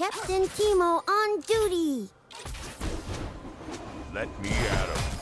Captain Teemo on duty. Let me at him.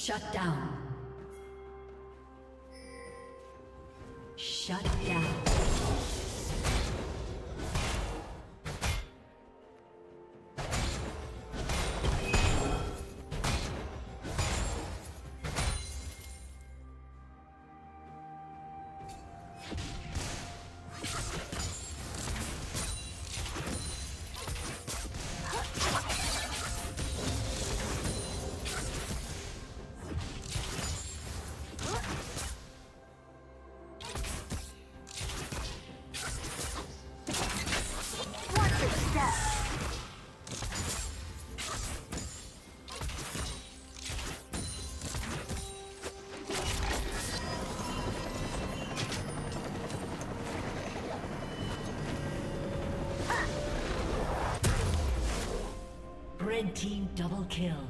Shut down. Double kill.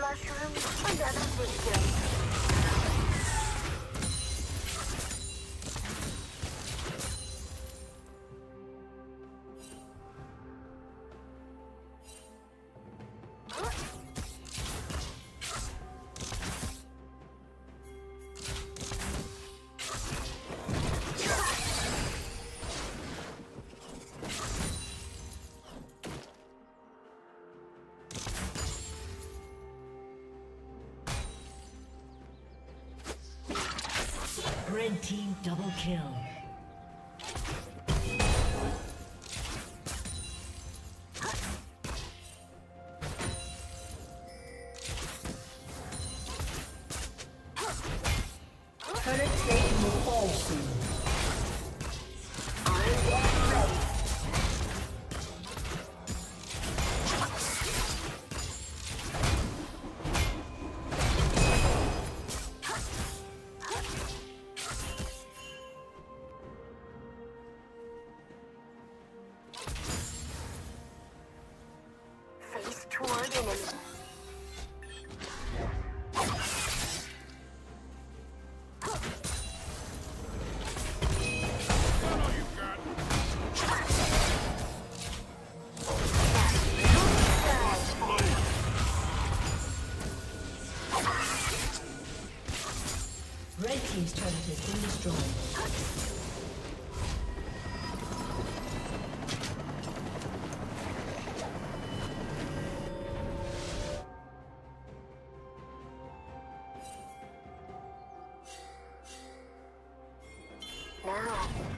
Mushroom, another victim. kill. Current state will fall soon. now?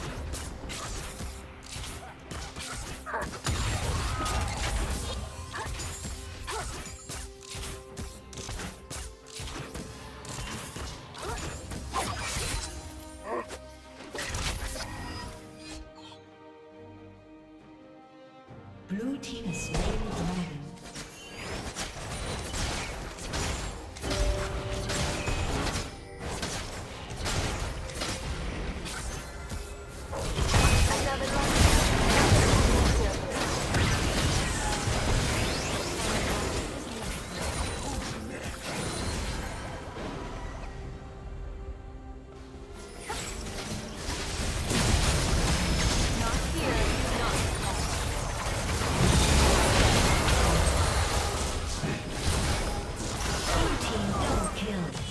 killed.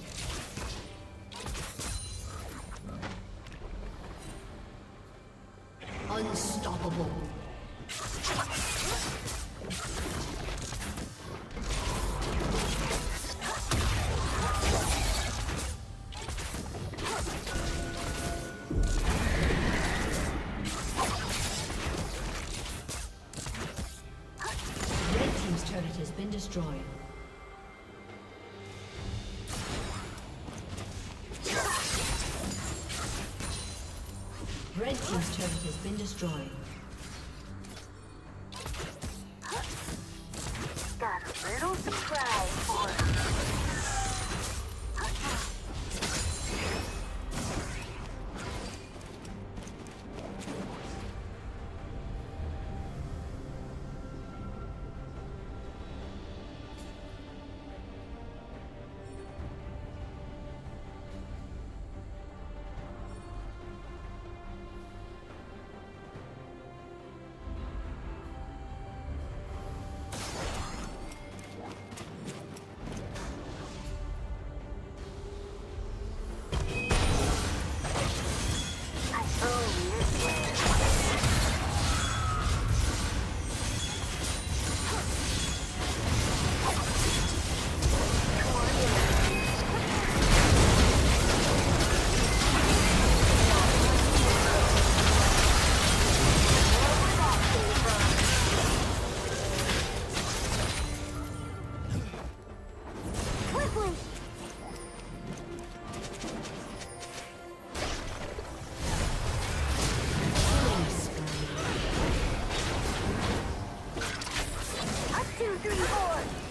two, three, four.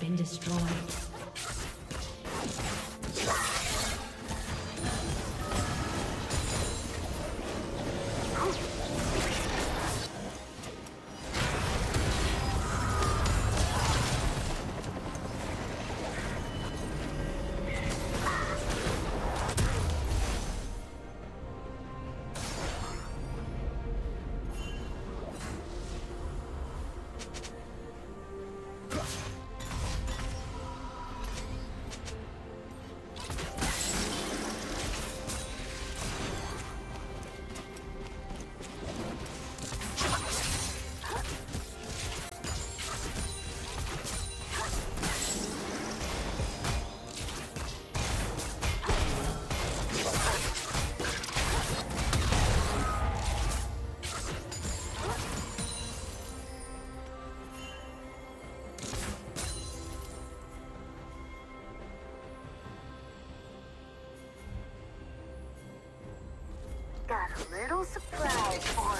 Been destroyed. Little surprise. for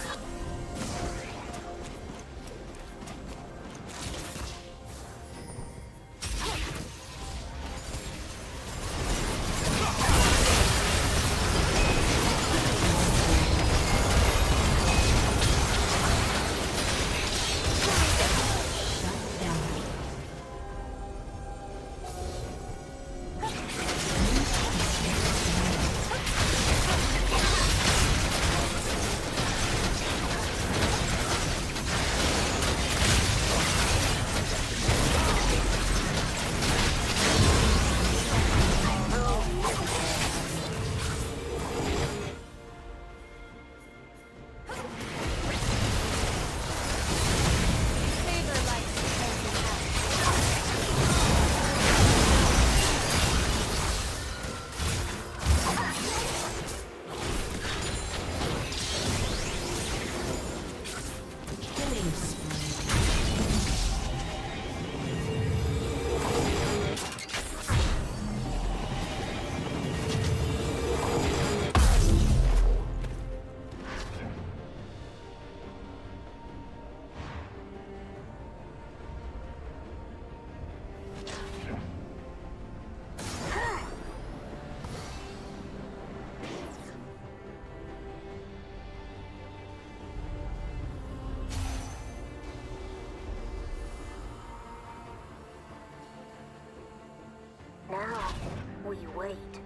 We wait.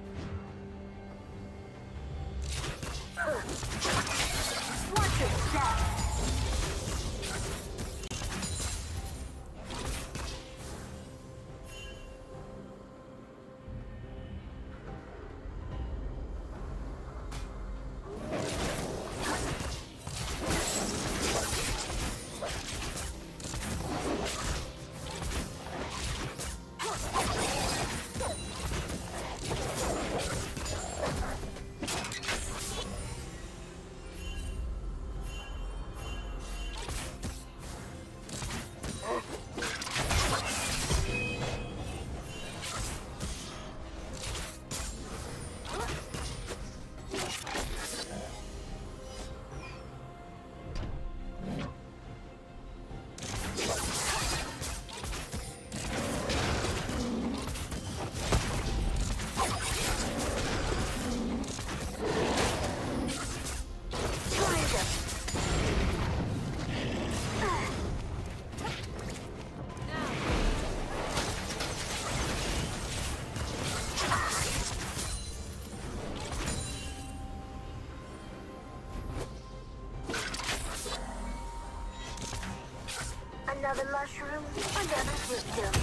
another mushroom, another victim.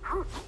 Huh.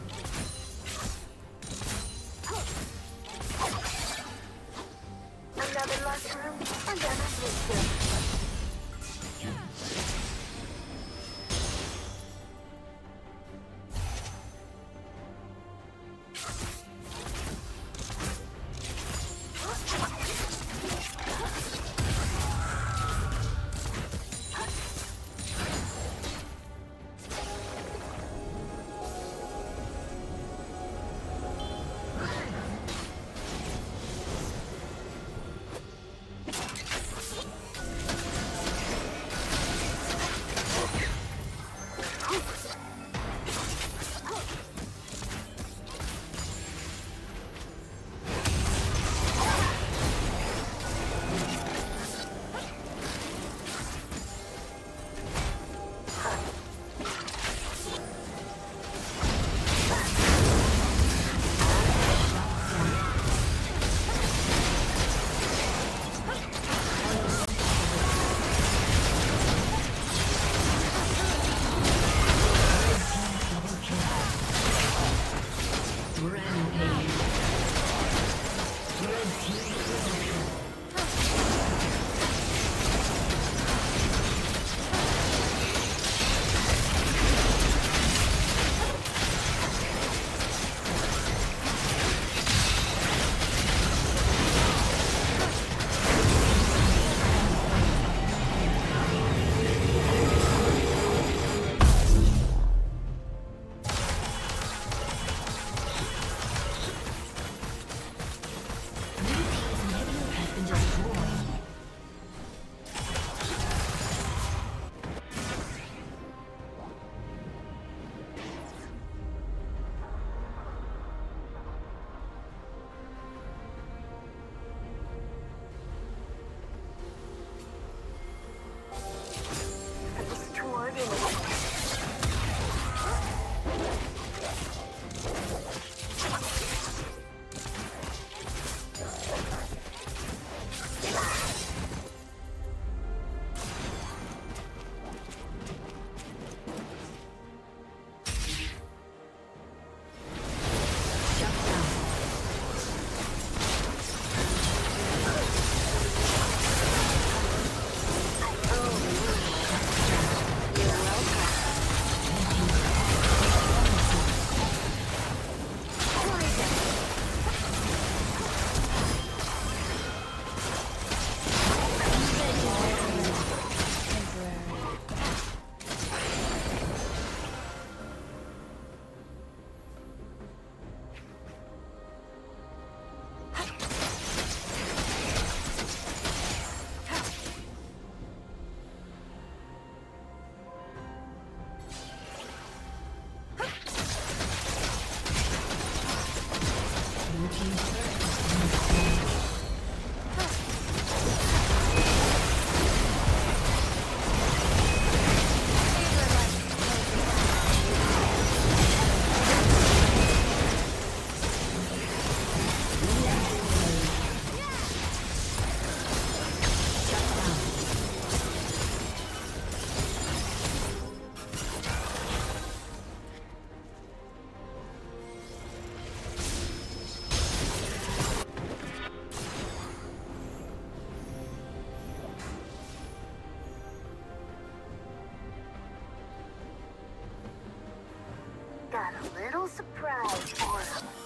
Little surprise for him.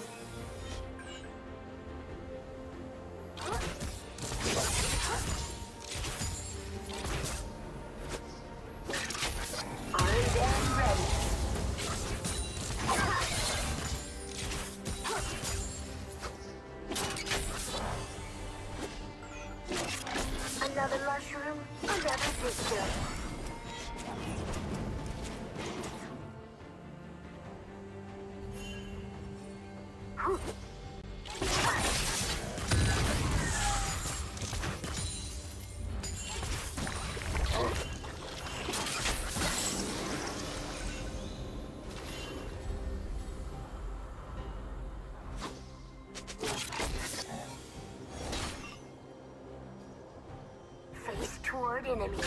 Enemy.